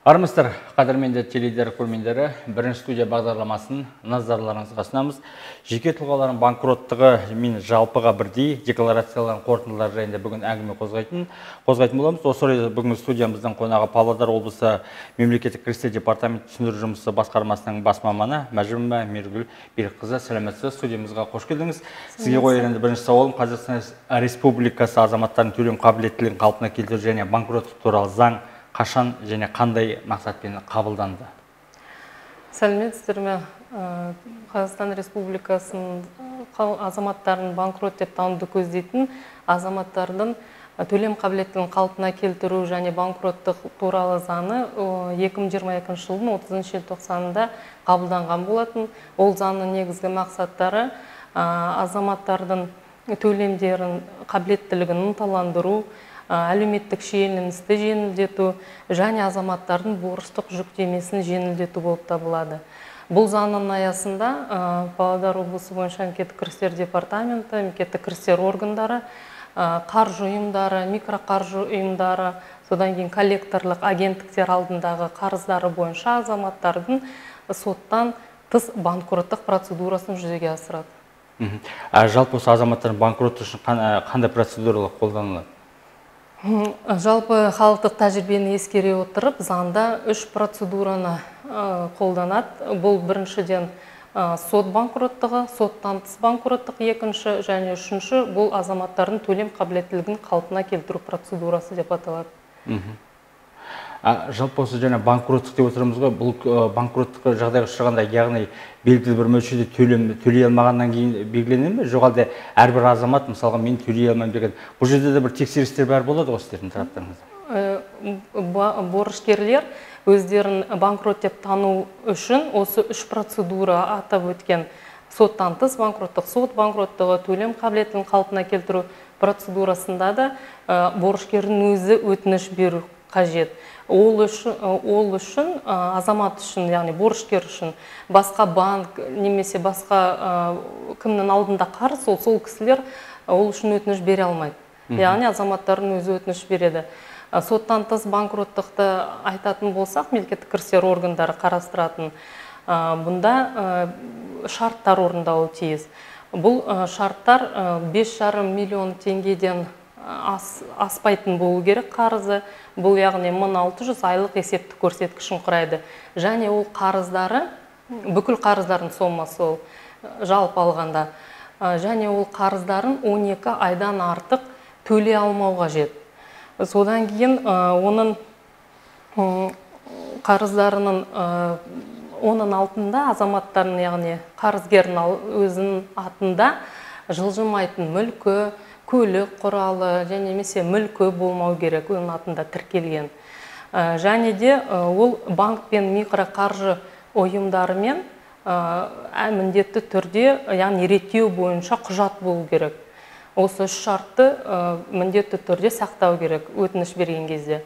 армысыздар қадірменді теледидар көрермендері бірінші студия бағдарламасын назарларыңызға ұсынамыз. Жеке тұлғалардың банкроттығы мен жалпыға бірдей декларацияларын қорытындылары жайында бүгін әңгіме қозғайтын қозғайтын боламыз. Осы орайда бүгінгі студиямыздың қонағы павлодар облысы мемлекеттік кірістер департаменті түсіндіру жұмысы басқармасының бас маманы мәжімова мергүл берікқызы. Сәлеметсіз студиямызға қош келдіңіз. Сізге қояр енді бірінші сауалым. Қазақстан республикасы азаматтарының төлем қабілеттілігін қалпына келтіру және банкроттық туралы заң қашан және қандай мақсатпен қабылданды? Сәлеметсіздер ме қазақстан республикасының азаматтарын банкрот деп тануды көздейтін азаматтардың төлем қабілеттілігін қалпына келтіру және банкроттық туралы заңы 2022 жылдың 30 желтоқсанында қабылданған болатын. Ол заңның негізгі мақсаттары азаматтардың төлемдерін қабілеттілігін ынталандыру әлеуметтік шиеленісті жеңілдету және азаматтардың борыштық жүктемесін жеңілдету болып табылады. Бұл заңның аясында павлодар облысы бойынша мемлекеттік кірістер департаменті мемлекеттік кірістер органдары қаржы ұйымдары микроқаржы ұйымдары содан кейін коллекторлық агенттіктер алдындағы қарыздары бойынша азаматтардың соттан тыс банкроттық процедурасын жүзеге асырады. Жалпы осы азаматтардың банкроты үшін қандай процедуралар қолданылады? Жалпы халықтық тәжірибені ескере отырып заңда үш процедураны қолданады. Бұл біріншіден сот банкроттығы соттан тыс банкроттық екінші және үшінші бұл азаматтардың төлем қабілеттілігін қалпына келтіру процедурасы деп аталады. Жалпы осы жаңа банкроттық деп отырмыз ғой. Бұл банкроттық жағдайға ұшырағанда яғни белгілі бір мөлшерде төлем төлей алмағаннан кейін белгілене ме? Жоқ әлде әрбір азамат мысалға мен төлей алмаймын деген бұл жерде де бір тексерістер бәрі болады ғой сіздердің тараптарыңызда? Борышкерлер өздерін банкрот деп тану үшін осы үш процедура атап өткен соттан тыс банкроттық сот банкроттығы төлем қабілетін қалпына келтіру процедурасында да борышкердің өзі өтініш беру қажет. Ол үшін, ол үшін азамат үшін яғни борышкер үшін басқа банк немесе басқа кімнің алдында қарыз ол сол кісілер ол үшін өтініш бере алмайды. Яғни азаматтардың өзі өтініш береді. Соттан тыс банкроттықты айтатын болсақ мемлекеттік кірістер органдары қарастыратын бұнда шарттар орындауы тиіс. Бұл шарттар бес жарым миллион теңгеден аспайтын болу керек қарызы. Бұл яғни 1600 айлық есептік көрсеткішін құрайды. Және ол қарыздары бүкіл қарыздардың сомасы ол жалпы алғанда. Және ол қарыздарын 12 айдан артық төлей алмау қажет. Содан кейін оның қарыздарының оның алтында азаматтардың яғни қарызгердің өзінің атында жылжымайтын мүлкі көлік құралы және немесе мүлкі болмау керек оның атында тіркелген және де ол банк пен микроқаржы ұйымдарымен міндетті түрде яғни реттеу бойынша құжат болу керек. Осы үш шартты міндетті түрде сақтау керек өтініш берген кезде.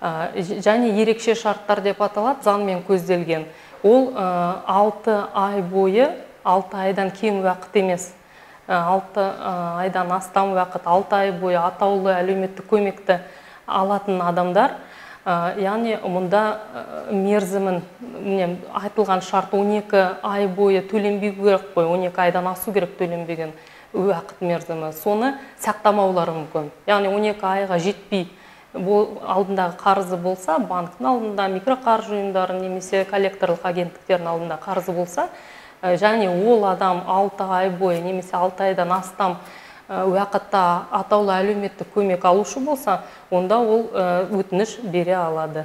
Және ерекше шарттар деп аталады заңмен көзделген. Ол алты ай бойы алты айдан кем уақыт емес. Алты айдан астам уақыт алты ай бойы атаулы әлеуметтік көмекті алатын адамдар яғни мұнда мерзімін міне айтылған шарт 12 ай бойы төленбеу керек қой 12 айдан асу керек төленбеген уақыт мерзімі. Соны сақтамаулары мүмкін. Яғни 12 айға жетпей алдындағы қарызы болса банктің алдында микроқаржы ұйымдары немесе коллекторлық агенттіктердің алдында қарызы болса және ол адам алты ай бойы немесе алты айдан астам уақытта атаулы әлеуметтік көмек алушы болса онда ол өтініш бере алады.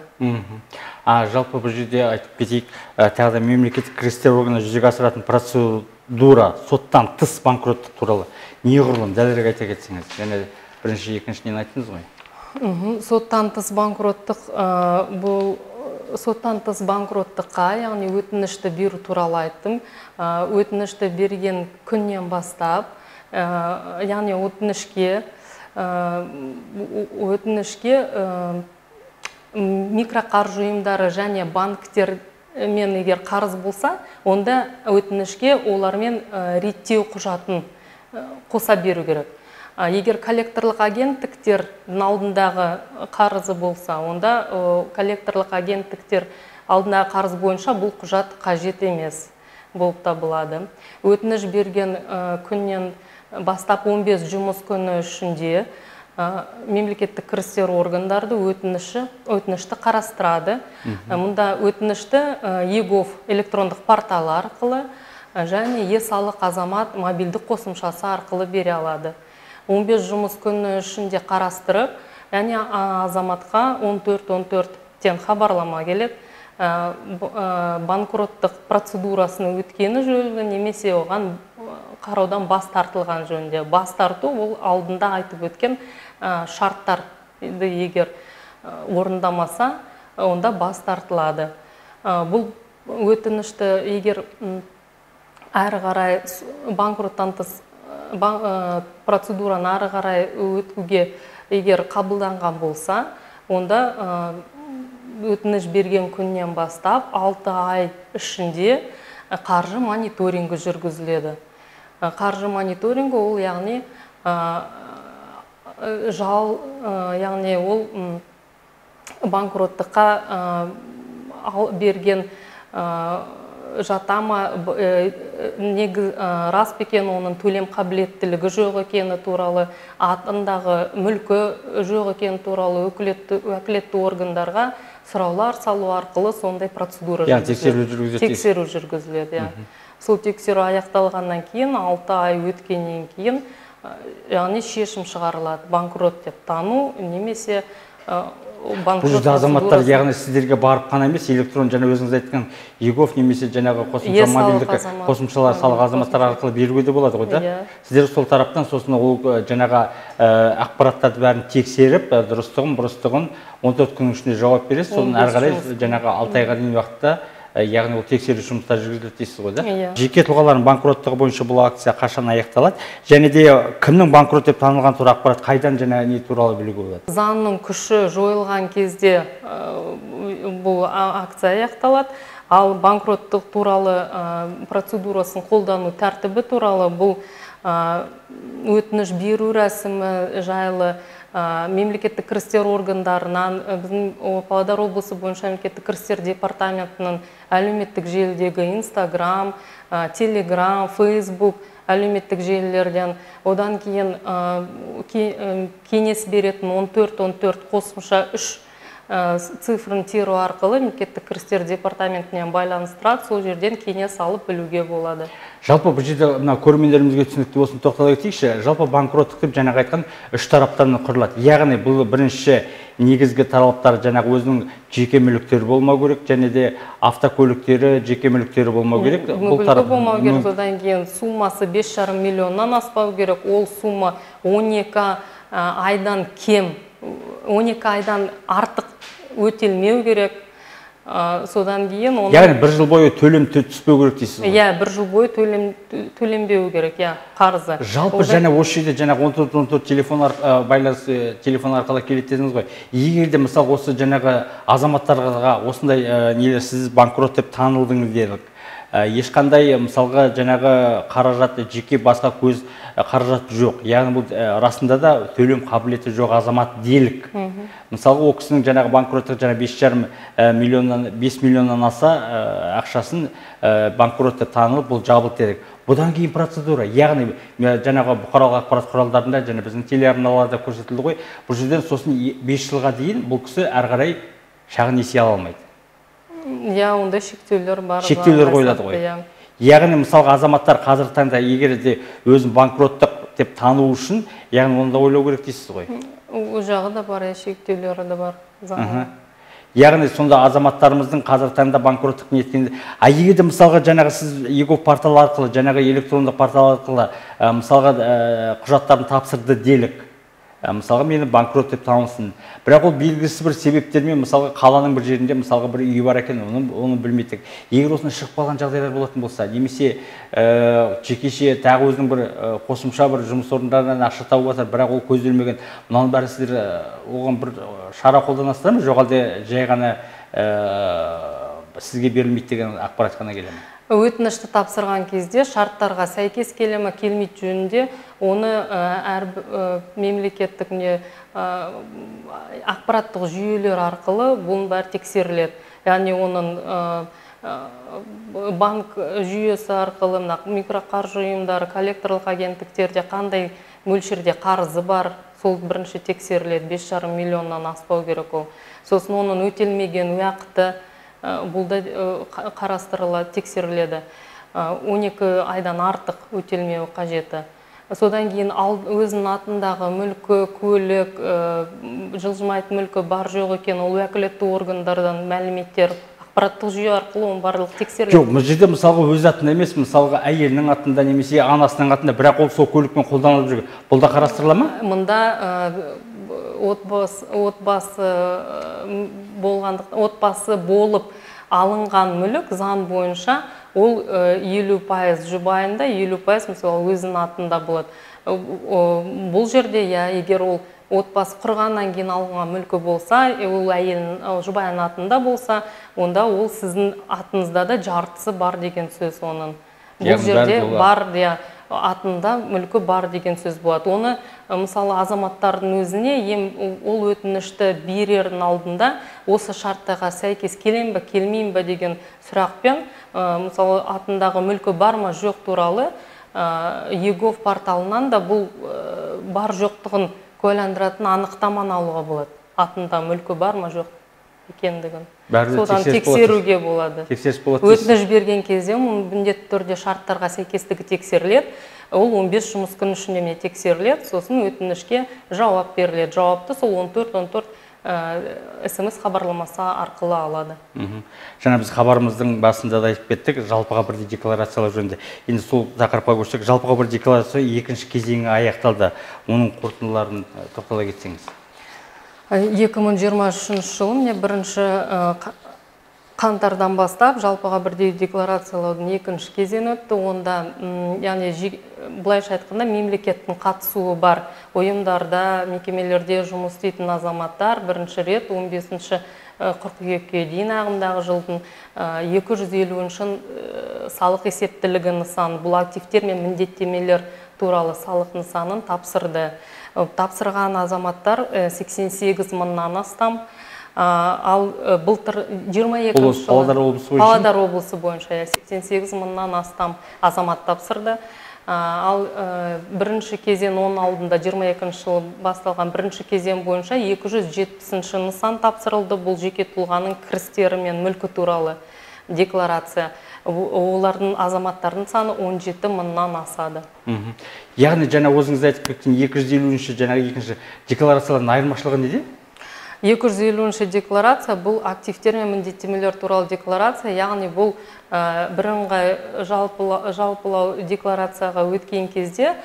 А жалпы бұл жерде айтып кетейік тағы да мемлекеттік кірістер органы жүзеге асыратын процедура соттан тыс банкроттық туралы неғұрлым дәлірек айта кетсеңіз және бірінші екіншіден айттыңыз ғой. Соттан тыс банкроттық бұл соттан тыс банкроттыққа яғни өтінішті беру туралы айттым. Өтінішті берген күннен бастап яғни өтінішке өтінішке микроқаржы ұйымдары және банктермен егер қарыз болса онда өтінішке олармен реттеу құжатын қоса беру керек. Егер коллекторлық агенттіктердің алдындағы қарызы болса онда э, коллекторлық агенттіктер алдындағы қарыз бойынша бұл құжат қажет емес болып табылады. Өтініш берген э, күннен бастап 15 жұмыс күні ішінде э, мемлекеттік кірістер органдарды өтініші өтінішті қарастырады. Э, мұнда өтінішті э, егов электрондық порталы арқылы э, және е салық азамат мобильдік қосымшасы арқылы бере алады. 15 жұмыс күні ішінде қарастырып яғни азаматқа 14-14-тен хабарлама келеді банкроттық процедурасының өткені жөнінде немесе оған қараудан бас тартылған жөнінде. Бас тарту ол алдында айтып өткен шарттарды егер орындамаса онда бас тартылады. Бұл өтінішті егер әрі қарай банкроттан тыс процедураны әрі қарай өтуге егер қабылданған болса онда ә, өтініш берген күннен бастап 6 ай ішінде ә, қаржы мониторингі жүргізіледі. Қаржы мониторингі ол яғни жал яғни ол банкроттыққа берген жата ма б- э, негі- ә, рас па екен оның төлем қабілеттілігі жоқ екені туралы атындағы мүлкі жоқ екені туралы өкілетті, уәкілетті органдарға сұраулар салу арқылы сондай процедура Яғни жүргізіледі. тексеру жүргізіледі иә. Сол тексеру аяқталғаннан кейін алты ай өткеннен кейін яғни шешім шығарылады. Банкрот деп тану немесе бұл жерде азаматтар яғни сіздерге барып қана емес электрон жаңа өзіңіз айтқан егов немесе жаңағы қосымша мобильдік қосымшалар салық азаматтар арқылы беруге де болады ғой да. Иә. сіздер сол тараптан сосын ол жаңағы ә, ақпараттарды бәрін тексеріп дұрыстығын бұрыстығын 14 күннің ішінде жауап бересіз. Содан 15 әрі қарай жаңағы алты айға дейін уақытта яғни ол тексеру жұмыстары жүргізіледі дейсіз ғой да? Иә. жеке тұлғалардың банкроттығы бойынша бұл акция қашан аяқталады? Және де кімнің банкрот деп танылған туралы ақпарат қайдан және не туралы білуге болады? Заңның күші жойылған кезде ә, бұл акция аяқталады. Ал банкроттық туралы ә, процедурасын қолдану тәртібі туралы бұл өтініш беру рәсімі жайлы мемлекеттік кірістер органдарынан ә, біздің павлодар облысы бойынша мемлекеттік кірістер департаментінің әлеуметтік желідегі инстаграм телеграм фейсбук әлеуметтік желілерден одан кейін ке- ә, кеңес беретін 14-14 қосымша үш цифрын теру арқылы мемлекеттік кірістер департаментінен байланыстырады сол жерден кеңес алып білуге болады. Жалпы бұл жерде мына көрермендерімізге түсінікті болсын тоқтала кетейікші. Жалпы банкроттық деп жаңағы айтқан үш тараптан құрылады. Яғни бұл бірінші негізгі талаптар жаңағы өзінің жеке мүліктері болмау керек және де автокөліктері жеке мүліктері болмау керек. Мүлкі болмау керек содан кейін суммасы бес жарым миллионнан аспау керек. Ол сумма 12 ә, айдан кем. 12 айдан артық өтелмеу керек. Ә, содан кейін оны яғни бір жыл бойы төлем тө- түспеу керек дейсіз ғой? Иә бір жыл бойы төлем төленбеу керек иә қарызы. Жалпы Одан- және осы жерде жаңағы он төрт он төрт телефон ә, байланыс ә, телефон арқылы келеді дедіңіз ғой. Егер де мысалы осы жаңағы азаматтарға осындай ә, нелер сіз банкрот деп танылдыңыз делік ә, ешқандай мысалға жаңағы қаражат жеке басқа көз ә, қаражат жоқ. Яғни бұл расында да төлем қабілеті жоқ азамат делік. Мысалға ол кісінің жаңағы банкроттық жаңағы бес жарым миллионнан бес миллионнан аса ақшасын банкрот деп танылып бұл жабылды дедік. Бұдан кейін процедура. Яғни жаңағы бұқаралық ақпарат құралдарында және біздің телеарналарда көрсетілді ғой. Бұл жерден сосын 5 жылға дейін бұл кісі әрі қарай шағын несие ала алмайды. Иә ондай шектеулер бар шектеулер қойылады ғой. иә. яғни мысалға азаматтар қазіргі таңда егер де өзін банкроттық деп тану үшін яғни оны да ойлау керек дейсіз ғой. Ол жағы да бар иә шектеулері де бар яғни сонда азаматтарымыздың қазіргі таңда банкроттық ниеткенде а егер де мысалға жаңағы сіз егов порталы арқылы жаңағы электрондық портал арқылы ә, мысалға ә, құжаттарын тапсырды делік мысалға мені банкрот деп танылсын бірақ ол белгісіз бір себептермен мысалға қаланың бір жерінде мысалға бір үй бар екен оны, оны білмедік. Егер осындай шығып қалған жағдайлар болатын болса немесе ә, жекеше тағы өзінің бір ә, қосымша бір жұмыс орындарынан ақша тауып жатыр бірақ ол көзделмеген мынаның бәрі сіздер оған бір шара қолданасыздар ма? Жоқ әлде жай ғана ә, сізге берілмейді деген ақпарат қана келе ме өтінішті тапсырған кезде шарттарға сәйкес келе ме келмейді жөнінде оны әр мемлекеттік не ақпараттық жүйелер арқылы бұның бәрі тексеріледі. Яғни оның банк жүйесі арқылы мына микроқаржы ұйымдары коллекторлық агенттіктерде қандай мөлшерде қарызы бар сол бірінші тексеріледі бес жарым миллионнан аспау керек ол. Сосын оның өтелмеген уақыты бұл да қарастырылады тексеріледі. 12 айдан артық өтелмеуі қажеті. Содан кейін өзінің атындағы мүлкі көлік жылжымайтын мүлкі бар жоқ екен. Ол уәкілетті органдардан мәліметтер ақпараттық жүйе арқылы оның барлығы тексеріледі жоқ бұл жерде мысалға өз атында емес мысалға әйелінің атында немесе анасының атында бірақ ол сол көлікпен қолданылып жүр. Бұл да қарастырыла ма? Мында отбасы отбасы болғандық отбасы болып алынған мүлік заң бойынша ол елу пайыз жұбайында елу пайыз мысалы өзінің атында болады. Бұл жерде иә егер ол отбасы құрғаннан кейін алынған мүлкі болса ол әйелінің жұбайының атында болса онда ол сіздің атыңызда да жартысы бар деген сөз оның. Бұл жерде бар иә. Атында мүлкі бар деген сөз болады. Оны мысалы азаматтардың өзіне ем ол өтінішті берердің алдында осы шарттарға сәйкес келем ба келмеймін ба деген сұрақпен мысалы атындағы мүлкі бар ма жоқ туралы егов порталынан да бұл бар жоқтығын куәландыратын анықтаманы алуға болады. Атында мүлкі бар ма жоқ екендігін. Содан тексеруге болады. Тексеріс болады өтініш берген кезде міндетті түрде шарттарға сәйкестігі тексеріледі. Ол 15 жұмыс күні ішінде міне тексеріледі. Сосын өтінішке жауап беріледі. Жауапты сол 14-14 смс хабарламасы арқылы алады. Жаңа біз хабарымыздың басында да айтып кеттік жалпыға бірдей декларациялау жөнінде. Енді сол тақырыпқа көшсек жалпыға бір декларация екінші кезеңі аяқталды. Оның қорытындыларын тоқтала кетсеңіз. 2023 жылы міне бірінші қаңтардан бастап жалпыға бірдей декларациялаудың екінші кезеңі өтті. Онда яғни былайша айтқанда мемлекеттің қатысуы бар ұйымдарда мекемелерде жұмыс істейтін азаматтар бірінші рет 15 қыркүйекке дейін ағымдағы жылдың 250 салық есептілігі нысаны бұл активтер мен міндеттемелер туралы салық нысанын тапсырды. Тапсырған азаматтар 88 мыңнан астам. Ал былтыр 22 жылы павлодар облысы бойынша? Павлодар облысы бойынша 88 мыңнан астам азамат тапсырды. Ал бірінші кезең оның алдында 22 жылы басталған бірінші кезең бойынша 270 нысан тапсырылды. Бұл жеке тұлғаның кірістері мен мүлкі туралы декларация. Олардың азаматтардың саны 17 мыңнан асады. Яғни жаңа өзіңіз айтып кеткен 250 жаңағы екінші декларациялардың айырмашылығы неде? 250 декларация бұл активтер мен міндеттемелер туралы декларация яғни бұл бірыңғай жалпылау декларацияға өткен кезде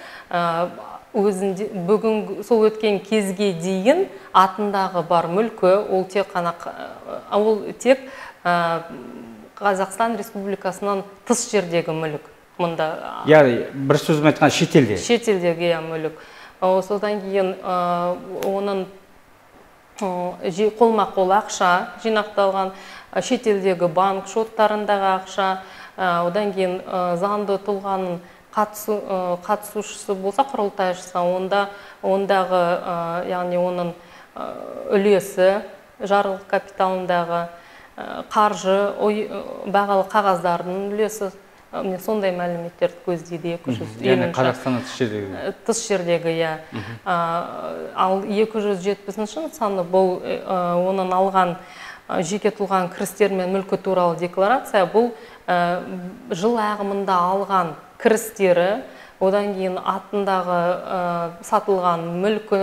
өзінде бүгін сол өткен кезге дейін атындағы бар мүлкі ол тек қана ол тек қазақстан республикасынан тыс жердегі мүлік. Мұнда яғни бір сөзбен айтқанда шетелде шетелдегі иә мүлік. Содан кейін оның қолма қол ақша жинақталған шетелдегі банк шоттарындағы ақша одан кейін заңды тұлғаның қатысу, қатысушысы болса құрылтайшысы онда ондағы яғни оның үлесі жарғылық капиталындағы қаржы бағалы қағаздардың үлесі. Міне сондай мәліметтерді көздейді екі жүз яғни қазақстаннан тыс жердегі. Тыс жердегі иә. Ал екі жүз жетпісінші нысаны бұл оның алған жеке тұлғаның кірістері мен мүлкі туралы декларация бұл жыл ағымында алған кірістері одан кейін атындағы сатылған мүлкі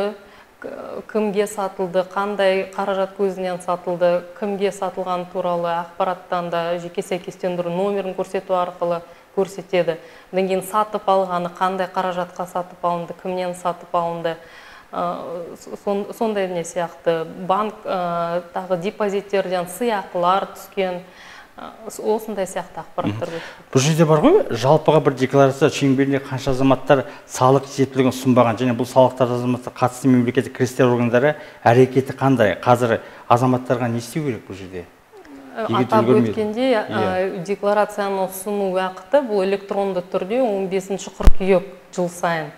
кімге сатылды қандай қаражат көзінен сатылды кімге сатылған туралы ақпараттан да жеке сәйкестендіру номерін көрсету арқылы көрсетеді. Одан кейін сатып алғаны қандай қаражатқа сатып алынды кімнен сатып алынды сондай не сияқты. Банк тағы депозиттерден сыйақылар түскен осындай сияқты ақпараттар бұл жерде бар ғой жалпыға бір декларация шеңберінде қанша азаматтар салық есептілігін ұсынбаған және бұл салықтар азаматтар қатысты мемлекеттік кірістер органдары әрекеті қандай? Қазір азаматтарға не істеу керек бұл жерде? Атап өткендей Иә. ә, декларацияны ұсыну уақыты бұл электронды түрде 15 қыркүйек жыл сайын.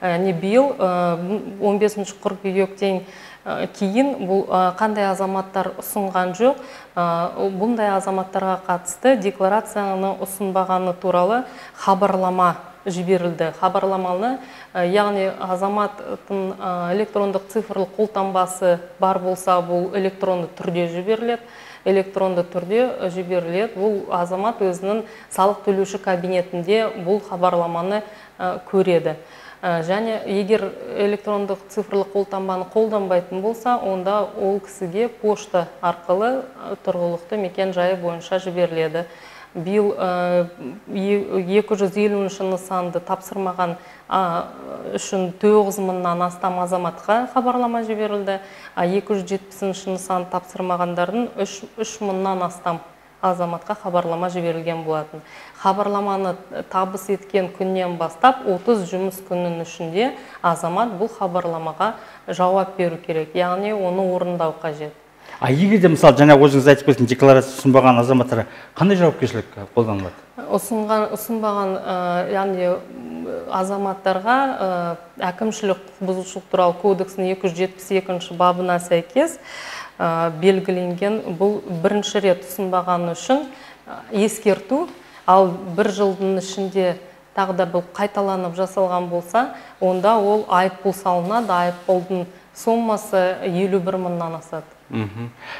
Не биыл ә, 15 қыркүйектен ә, кейін бұл қандай азаматтар ұсынған жоқ. Бұндай азаматтарға қатысты декларацияны ұсынбағаны туралы хабарлама жіберілді. Хабарламаны яғни азаматтың электрондық цифрлық қолтаңбасы бар болса бұл электронды түрде жіберіледі. Электронды түрде жіберіледі. Бұл азамат өзінің салық төлеуші кабинетінде бұл хабарламаны көреді. Және егер электрондық цифрлық қолтаңбаны қолданбайтын болса онда ол кісіге пошта арқылы ә, тұрғылықты мекен жайы бойынша жіберіледі. Биыл ә, е- 250 нысанды тапсырмаған үшін 9 мыңнан астам азаматқа хабарлама жіберілді. А 270 нысан тапсырмағандардың 3, 3 мыңнан астам азаматқа хабарлама жіберілген болатын. Хабарламаны табыс еткен күннен бастап 30 жұмыс күнінің ішінде азамат бұл хабарламаға жауап беру керек. Яғни оны орындау қажет. А егер де мысалы жаңа өзіңіз айтып кеттіңіз декларация ұсынбаған азаматтарға қандай жауапкершілік қолданылады? Ұсынған ұсынбаған ә, яғни азаматтарға ә, әкімшілік құқық бұзушылық туралы кодексінің 272 бабына сәйкес белгіленген бұл бірінші рет ұсынбағаны үшін ескерту ал бір жылдың ішінде тағы да бұл қайталанып жасалған болса онда ол айыппұл салынады айыппұлдың сомасы елу бір мыңнан асады.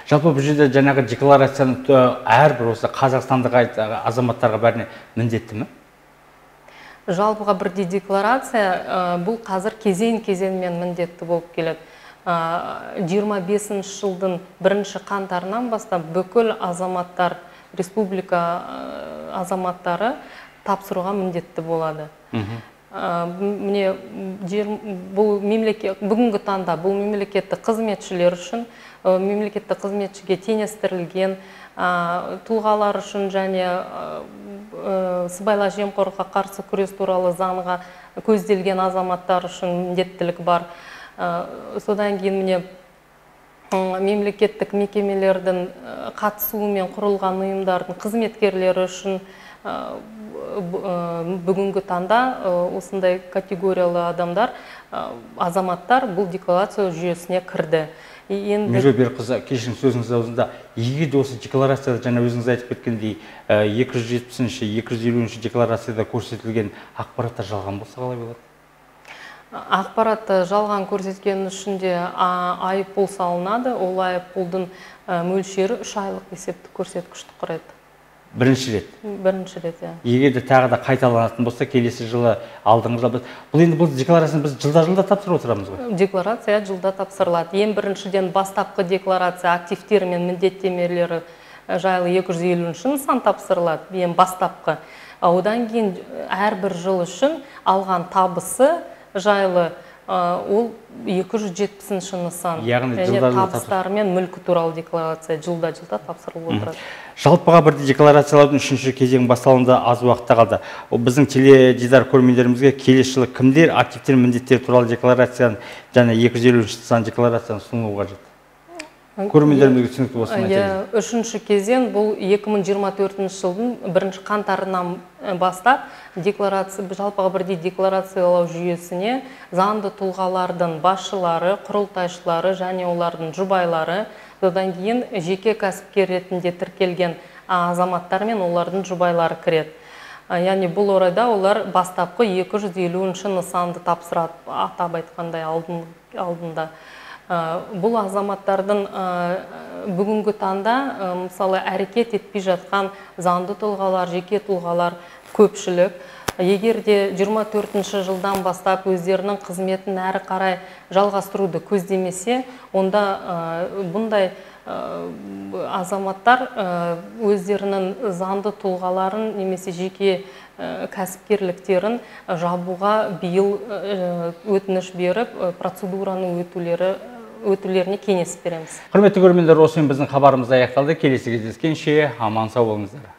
Жалпы бұл жерде жаңағы декларацияны әрбір осы қазақстандық азаматтарға бәріне міндетті ме? Жалпыға бірдей декларация бұл қазір кезең кезеңмен міндетті болып келеді. Ә, 25 жылдың бірінші қаңтарынан бастап бүкіл азаматтар республика азаматтары тапсыруға міндетті болады. Ә, міне бұл мемлекет бүгінгі таңда бұл мемлекеттік қызметшілер үшін ә, мемлекеттік қызметшіге теңестірілген тұлғалар үшін және ә, сыбайлас жемқорлыққа қарсы күрес туралы заңға көзделген азаматтар үшін міндеттілік бар. Содан кейін міне мемлекеттік мекемелердің ә, қатысуымен құрылған ұйымдардың қызметкерлері үшін бүгінгі таңда ә, осындай категориялы адамдар ә, азаматтар бұл декларация жүйесіне кірді. Енді миржо берікқызы кешіріңіз сөзіңіз аузында егер де осы декларацияда жаңа өзіңіз айтып кеткендей екі жүз жетпісінші екі жүз елуінші декларацияда көрсетілген ақпараттар жалған болса қалай болады? Ақпаратты жалған көрсеткен үшін де айыппұл салынады. Ол айыппұлдың мөлшері үш айлық есептік көрсеткішті құрайды. Бірінші рет. Бірінші рет иә. Егер де тағы да қайталанатын болса келесі жылы алдыңғы жылы біз- бұл енді бұл декларацияны біз жылда жылда тапсырып отырамыз ғой. Декларация жылда тапсырылады. Ең біріншіден бастапқы декларация активтері мен міндеттемелері ә, жайлы 250 нысан тапсырылады. Ең бастапқы. Одан кейін әрбір жыл үшін алған табысы жайлы ол 270 нысан. Яғни және табыстары мен мүлкі туралы декларация жылда жылда тапсырылып отырады. Жалпыға бірдей декларациялаудың үшінші кезеңі басталуында аз уақытта қалды. Ол біздің теледидар көрермендерімізге келесі жылы кімдер активтер міндеттер туралы декларацияны және екі жүз елуінші нысан декларацияны ұсынуы қажет? Көрермендерімізге түсінікті болсын Иә, үшінші кезең бұл 2024 жылдың бірінші қаңтарынан бастап декларация жалпыға бірдей декларациялау жүйесіне заңды тұлғалардың басшылары құрылтайшылары және олардың жұбайлары содан кейін жеке кәсіпкер ретінде тіркелген азаматтар мен олардың жұбайлары кіреді. Яғни бұл орайда олар бастапқы 250 нысанды тапсырады атап айтқандай алдын, алдында. Бұл азаматтардың ә, бүгінгі таңда ә, мысалы әрекет етпей жатқан заңды тұлғалар жеке тұлғалар көпшілік. Егер де 24 жылдан бастап өздерінің қызметін әрі қарай жалғастыруды көздемесе онда бұндай азаматтар өздерінің заңды тұлғаларын немесе жеке кәсіпкерліктерін жабуға биыл өтініш беріп процедураны өтулері өтулеріне кеңес береміз. Құрметті көрермендер осымен біздің хабарымыз аяқталды. Келесі кездескенше аман сау болыңыздар.